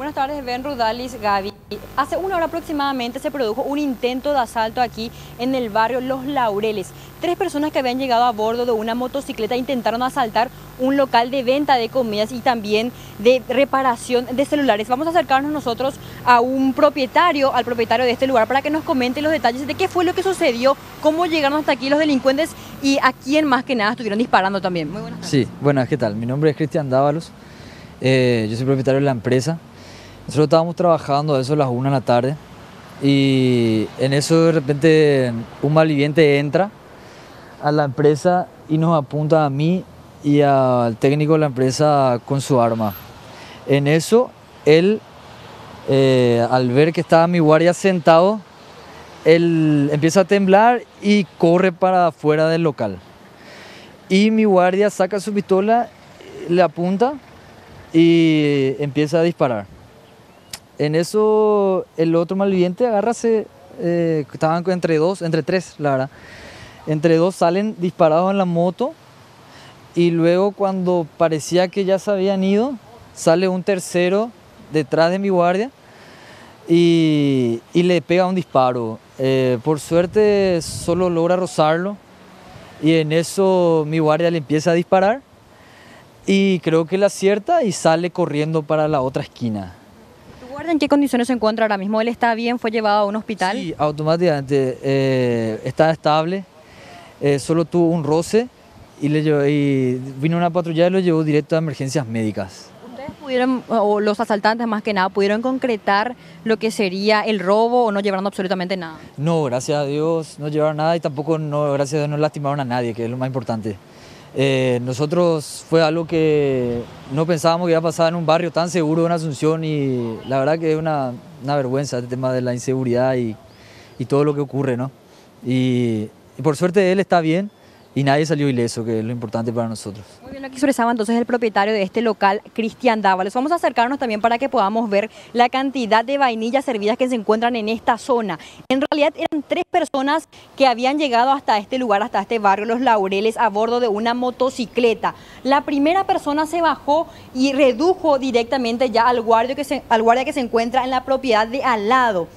Buenas tardes, Ben Rudalis, Gaby. Hace una hora aproximadamente se produjo un intento de asalto aquí en el barrio Los Laureles. Tres personas que habían llegado a bordo de una motocicleta intentaron asaltar un local de venta de comidas y también de reparación de celulares. Vamos a acercarnos nosotros a un propietario, al propietario de este lugar, para que nos comente los detalles de qué fue lo que sucedió, cómo llegaron hasta aquí los delincuentes y a quién más que nada estuvieron disparando también. Muy buenas tardes. Sí, buenas, ¿qué tal? Mi nombre es Cristian Dávalos, eh, yo soy propietario de la empresa. Nosotros estábamos trabajando eso a las 1 de la tarde y en eso de repente un malviviente entra a la empresa y nos apunta a mí y al técnico de la empresa con su arma. En eso, él, eh, al ver que estaba mi guardia sentado, él empieza a temblar y corre para afuera del local. Y mi guardia saca su pistola, le apunta y empieza a disparar. En eso el otro malviviente agárrase, eh, estaban entre dos, entre tres, la verdad. Entre dos salen disparados en la moto y luego cuando parecía que ya se habían ido, sale un tercero detrás de mi guardia y, le pega un disparo. Eh, por suerte solo logra rozarlo y en eso mi guardia le empieza a disparar y creo que le acierta y sale corriendo para la otra esquina en qué condiciones se encuentra ahora mismo? ¿Él está bien? ¿Fue llevado a un hospital? Sí, automáticamente eh, está estable. Eh, solo tuvo un roce y, le y vino una patrulla y lo llevó directo a emergencias médicas. ¿Ustedes pudieron, o los asaltantes más que nada, pudieron concretar lo que sería el robo o no llevaron absolutamente nada? No, gracias a Dios no llevaron nada y tampoco, no, gracias a Dios, no lastimaron a nadie, que es lo más importante. Eh, nosotros fue algo que no pensábamos que iba a pasar en un barrio tan seguro en Asunción y la verdad que es una, una vergüenza el tema de la inseguridad y, y, todo lo que ocurre, ¿no? Y, y por suerte él está bien, y nadie salió ileso, que es lo importante para nosotros. Muy bien, aquí expresaba entonces el propietario de este local, Cristian Dávalos. Vamos a acercarnos también para que podamos ver la cantidad de vainillas servidas que se encuentran en esta zona. En realidad eran tres personas que habían llegado hasta este lugar, hasta este barrio Los Laureles, a bordo de una motocicleta. La primera persona se bajó y redujo directamente ya al guardia que se, al guardia que se encuentra en la propiedad de al lado.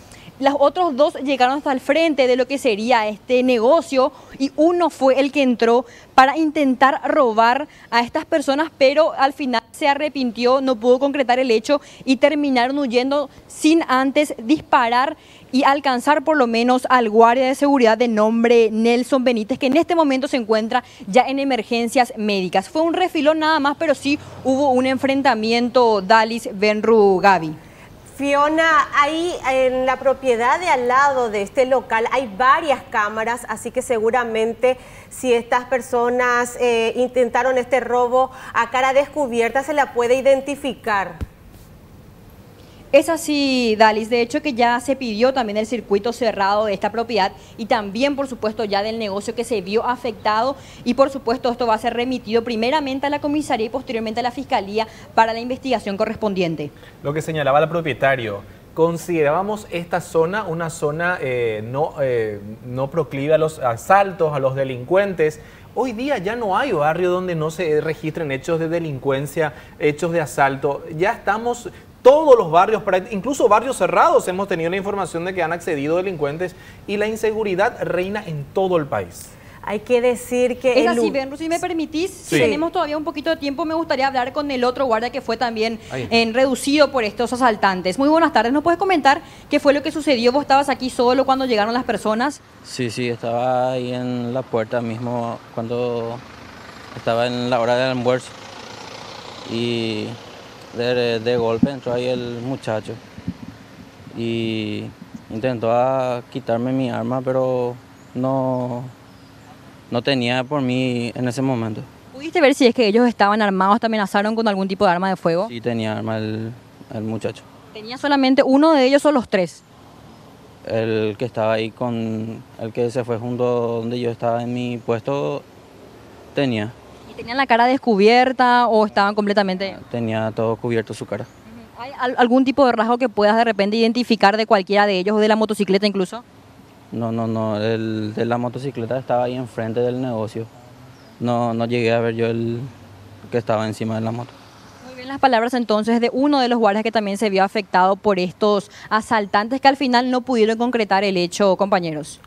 Los otros dos llegaron hasta el frente de lo que sería este negocio y uno fue el que entró para intentar robar a estas personas, pero al final se arrepintió, no pudo concretar el hecho y terminaron huyendo sin antes disparar y alcanzar por lo menos al guardia de seguridad de nombre Nelson Benítez, que en este momento se encuentra ya en emergencias médicas. Fue un refilón nada más, pero sí hubo un enfrentamiento Dalis Benru Gaby. Fiona, ahí en la propiedad de al lado de este local hay varias cámaras, así que seguramente si estas personas eh, intentaron este robo a cara descubierta se la puede identificar. Es así, Dalis. De hecho, que ya se pidió también el circuito cerrado de esta propiedad y también, por supuesto, ya del negocio que se vio afectado. Y, por supuesto, esto va a ser remitido primeramente a la comisaría y posteriormente a la fiscalía para la investigación correspondiente. Lo que señalaba el propietario, considerábamos esta zona una zona eh, no, eh, no proclive a los asaltos, a los delincuentes. Hoy día ya no hay barrio donde no se registren hechos de delincuencia, hechos de asalto. Ya estamos todos los barrios, incluso barrios cerrados, hemos tenido la información de que han accedido delincuentes y la inseguridad reina en todo el país. Hay que decir que... Es así, Benru, si me permitís, si tenemos todavía un poquito de tiempo, me gustaría hablar con el otro guardia que fue también en, reducido por estos asaltantes. Muy buenas tardes, ¿nos puedes comentar qué fue lo que sucedió? ¿Vos estabas aquí solo cuando llegaron las personas? Sí, sí, estaba ahí en la puerta mismo cuando estaba en la hora del almuerzo. Y de, golpe entró ahí el muchacho y intentó quitarme mi arma, pero no, no tenía por mí en ese momento. ¿Pudiste ver si es que ellos estaban armados, te amenazaron con algún tipo de arma de fuego? Sí, tenía arma el, el muchacho. ¿Tenía solamente uno de ellos o los tres? El que estaba ahí con, el que se fue junto donde yo estaba en mi puesto, tenía. ¿Tenían la cara descubierta o estaban completamente...? Tenía todo cubierto su cara. ¿Hay algún tipo de rasgo que puedas de repente identificar de cualquiera de ellos o de la motocicleta incluso? No, no, no. El de la motocicleta estaba ahí enfrente del negocio. No, no llegué a ver yo el que estaba encima de la moto En las palabras entonces de uno de los guardias que también se vio afectado por estos asaltantes que al final no pudieron concretar el hecho, compañeros.